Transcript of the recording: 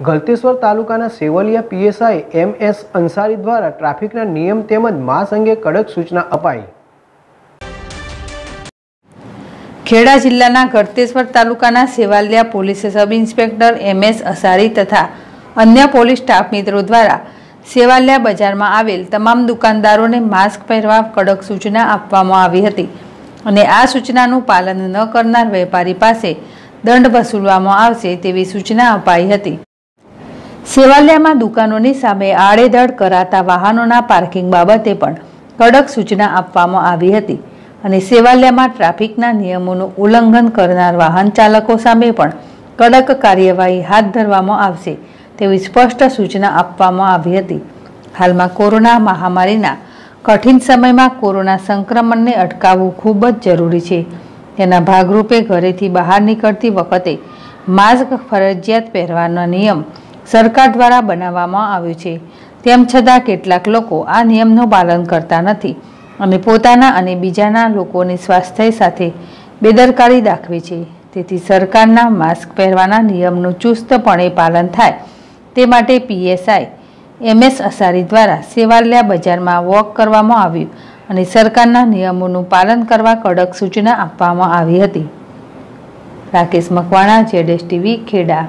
ગલતેશ્વર તાલુકાના Sevaliya PSI M S Ansari દ્વારા ટ્રાફિકના નિયમ તેમજ માસ અંગે કડક સૂચના અપાઈ. ખેડા જિલ્લાના ગળતેશ્વર તાલુકાના Sevaliya police sub inspector M S Asari તથા અન્ય પોલીસ સ્ટાફ મિત્રો દ્વારા સેવાલિયા બજારમાં આવેલ તમામ દુકાનદારોને માસ્ક પહેરવા કડક સૂચના આપવામાં આવી હતી અને આ સૂચનાનું પાલન ન કરનાર વેપારી પાસે દંડ વસૂલવામાં આવશે તેવી સૂચના અપાઈ હતી. સેવાલિયામાં દુકાનોની સામે આડેધડ કરાતા વાહનોના પાર્કિંગ બાબતે પણ કડક સૂચના આપવામાં આવી હતી અને સેવાલિયામાં ટ્રાફિકના નિયમોનું ઉલ્લંઘન કરનાર વાહન ચાલકો સામે પણ કડક કાર્યવાહી હાથ ધરવામાં આવશે તેવી સ્પષ્ટ સૂચના આપવામાં આવી હતી. હાલમાં કોરોના મહામારીના કઠિન સમયમાં કોરોના સંક્રમણને અટકાવવું ખૂબ જ જરૂરી છે. તેના ભાગરૂપે ઘરેથી બહાર નીકળતી વખતે માસ્ક ફરજિયાત પહેરવાનો નિયમ સરકાર દ્વારા બનાવવામાં આવ્યું છે. તેમ છતાં કેટલાક લોકો આ નિયમનું પાલન કરતા નથી અને પોતાના અને બીજાના લોકોની સ્વાસ્થ્ય સાથે બેદરકારી દાખવે છે. તેથી સરકારના માસ્ક પહેરવાના નિયમનું ચુસ્તપણે પાલન થાય તે માટે પીએસઆઈ, એમએસ અસારી દ્વારા સેવાલિયા બજારમાં વોક કરવામાં આવ્યું અને સરકારના નિયમોનું પાલન કરવા કડક સૂચના આપવામાં આવી હતી. રાકેશ મકવાણા, જેડેશ ટીવી, ખેડા.